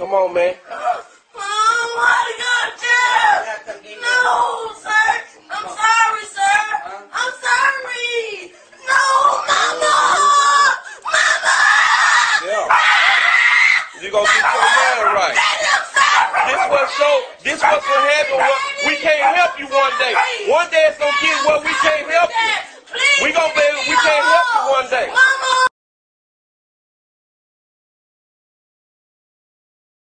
Come on, man. Oh, I'm going to jail. No, sir. I'm sorry, sir. I'm sorry. No, mama. Mama. Yeah. You gonna get your man right. This was so. This was what happened. we can't help you one day. One day it's gonna get what we can't help you. We gonna be. We can't help you one day.